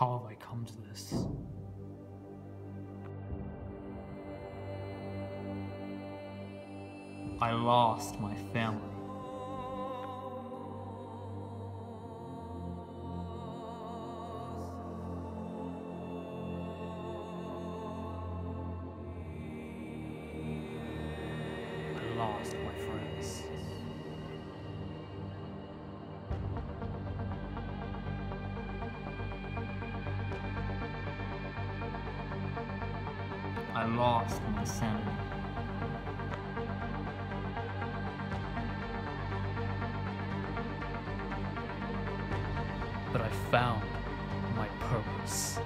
How have I come to this? I lost my family. I lost my friends. I lost my sanity. But I found my purpose.